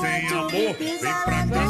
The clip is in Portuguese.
sem amor, vem pra cá.